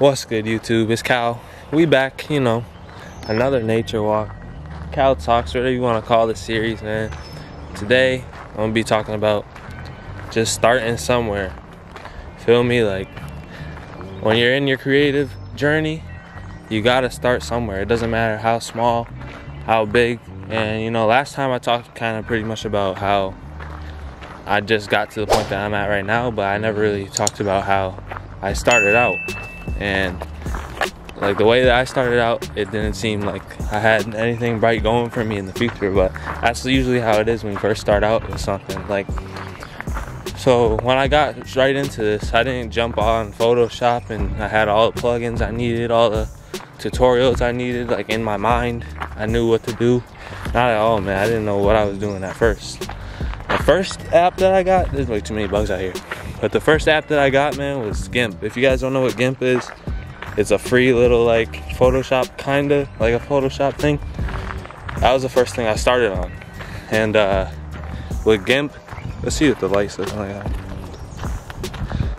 What's good, YouTube? It's Cal. We back, you know, another nature walk. Cal Talks, whatever you want to call the series, man. Today, I'm gonna be talking about just starting somewhere. Feel me? Like, when you're in your creative journey, you gotta start somewhere. It doesn't matter how small, how big. And, you know, last time I talked kind of pretty much about how I just got to the point that I'm at right now, but I never really talked about how I started out and like the way that I started out, it didn't seem like I had anything bright going for me in the future. But that's usually how it is when you first start out with something. Like, so when I got right into this, I didn't jump on Photoshop and I had all the plugins I needed, all the tutorials I needed, like in my mind. I knew what to do. Not at all, man. I didn't know what I was doing at first. First app that I got, there's like too many bugs out here. But the first app that I got, man, was GIMP. If you guys don't know what GIMP is, it's a free little like Photoshop kinda, like a Photoshop thing. That was the first thing I started on. And uh, with GIMP, let's see what the lights look like.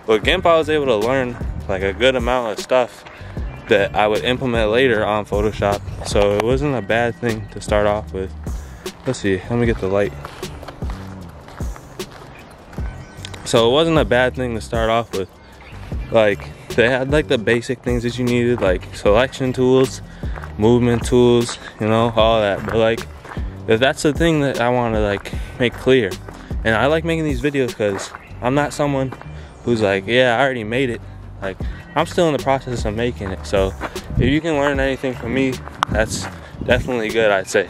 With GIMP, I was able to learn like a good amount of stuff that I would implement later on Photoshop. So it wasn't a bad thing to start off with. Let's see, let me get the light. So it wasn't a bad thing to start off with. Like they had like the basic things that you needed, like selection tools, movement tools, you know, all that. But like that's the thing that I want to like make clear. And I like making these videos because I'm not someone who's like, yeah, I already made it. Like I'm still in the process of making it. So if you can learn anything from me, that's definitely good, I'd say.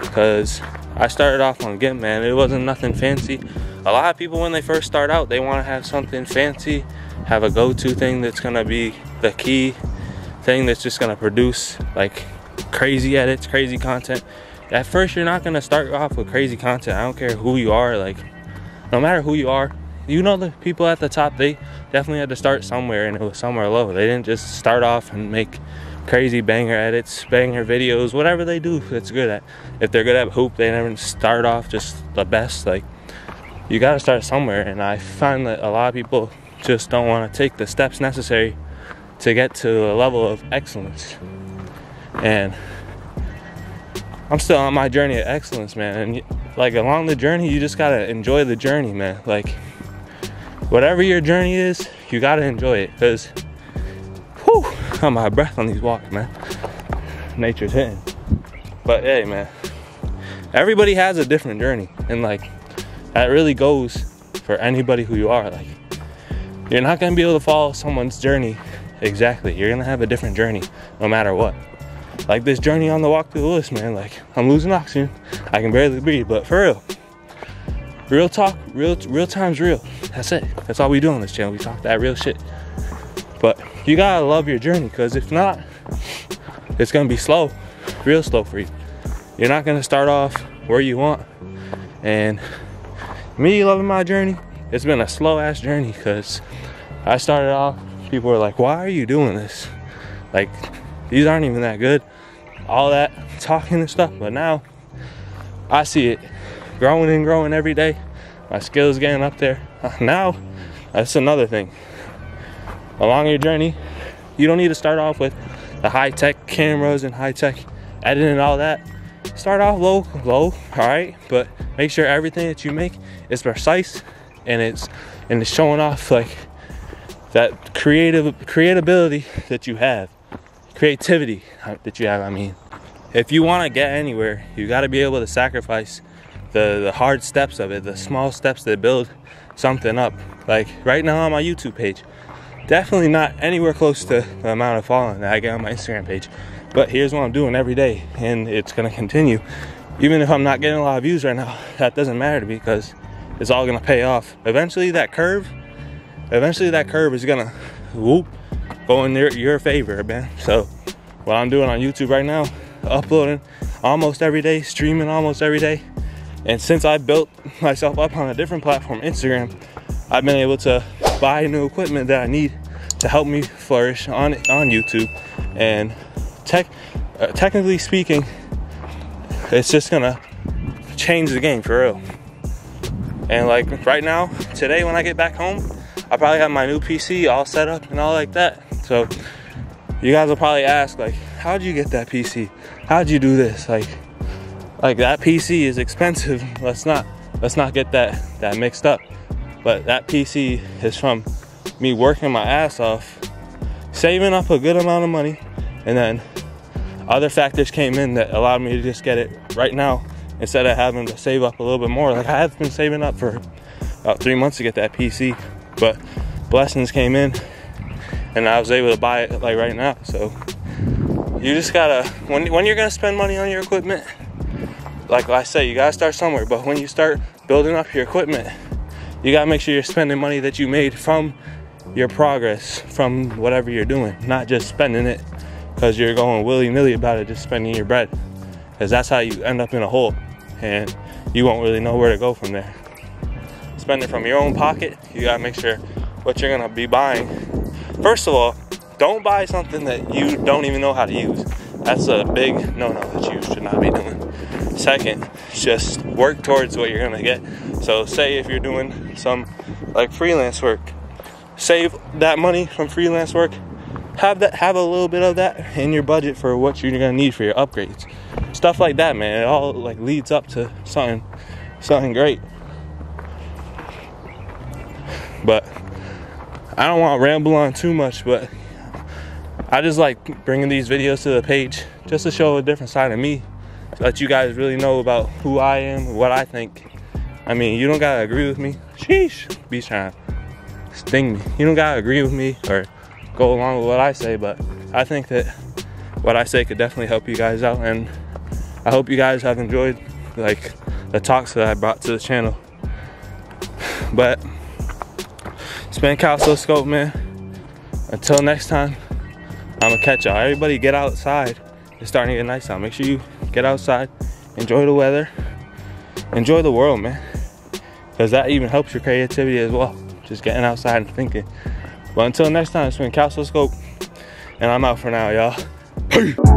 Because I started off on GIMP, man. It wasn't nothing fancy. A lot of people when they first start out they want to have something fancy have a go-to thing that's gonna be the key thing that's just gonna produce like crazy edits crazy content. At first you're not gonna start off with crazy content. I don't care who you are like no matter who you are you know the people at the top they definitely had to start somewhere and it was somewhere low. They didn't just start off and make crazy banger edits banger videos whatever they do that's good at if they're good at hoop they never start off just the best like you got to start somewhere. And I find that a lot of people just don't want to take the steps necessary to get to a level of excellence. And I'm still on my journey of excellence, man. And like along the journey, you just got to enjoy the journey, man. Like whatever your journey is, you got to enjoy it because I'm out of breath on these walks, man. Nature's hitting. But hey, man, everybody has a different journey. And like, that really goes for anybody who you are. Like, you're not gonna be able to follow someone's journey exactly. You're gonna have a different journey no matter what. Like this journey on the walk to the list, man. Like, I'm losing oxygen. I can barely breathe, but for real. Real talk, real real time's real. That's it. That's all we do on this channel. We talk that real shit. But you gotta love your journey, because if not, it's gonna be slow, real slow for you. You're not gonna start off where you want. And me loving my journey, it's been a slow ass journey because I started off, people were like, why are you doing this? Like, these aren't even that good. All that talking and stuff, but now I see it growing and growing every day. My skills getting up there. Now, that's another thing. Along your journey, you don't need to start off with the high tech cameras and high tech editing and all that. Start off low, low, all right, but make sure everything that you make is precise and it's and it's showing off like that creative creatability that you have. Creativity uh, that you have i mean. If you want to get anywhere you got to be able to sacrifice the the hard steps of it the small steps that build something up. Like right now on my youtube page definitely not anywhere close to the amount of following that i get on my instagram page but here's what i'm doing every day and it's to continue even if I'm not getting a lot of views right now, that doesn't matter to me because it's all gonna pay off. Eventually that curve, eventually that curve is gonna whoop, go in your, your favor, man. So what I'm doing on YouTube right now, uploading almost every day, streaming almost every day. And since I built myself up on a different platform, Instagram, I've been able to buy new equipment that I need to help me flourish on on YouTube. And tech, uh, technically speaking, it's just gonna change the game for real. And like right now, today when I get back home, I probably have my new PC all set up and all like that. So you guys will probably ask like, how'd you get that PC? How'd you do this? Like, like that PC is expensive. Let's not let's not get that that mixed up. But that PC is from me working my ass off, saving up a good amount of money, and then other factors came in that allowed me to just get it right now instead of having to save up a little bit more. Like I have been saving up for about three months to get that PC, but blessings came in and I was able to buy it like right now. So you just gotta when when you're gonna spend money on your equipment, like I say, you gotta start somewhere. But when you start building up your equipment, you gotta make sure you're spending money that you made from your progress from whatever you're doing, not just spending it because you're going willy nilly about it, just spending your bread. Because that's how you end up in a hole and you won't really know where to go from there. Spend it from your own pocket, you gotta make sure what you're gonna be buying. First of all, don't buy something that you don't even know how to use. That's a big no no that you should not be doing. Second, just work towards what you're gonna get. So, say if you're doing some like freelance work, save that money from freelance work. Have that have a little bit of that in your budget for what you're gonna need for your upgrades. Stuff like that man. It all like leads up to something something great. But i don't want to ramble on too much but i just like bringing these videos to the page just to show a different side of me let you guys really know about who i am what i think i mean you don't gotta agree with me sheesh be trying sting me you don't gotta agree with me or go along with what I say, but I think that what I say could definitely help you guys out and I hope you guys have enjoyed like the talks that I brought to the channel. But it's been Calcio man. Until next time, I'm gonna catch y'all. Everybody get outside. It's starting to get nice out. Make sure you get outside, enjoy the weather, enjoy the world, man. Because that even helps your creativity as well. Just getting outside and thinking. But until next time, it's been Calcio and I'm out for now, y'all. Peace.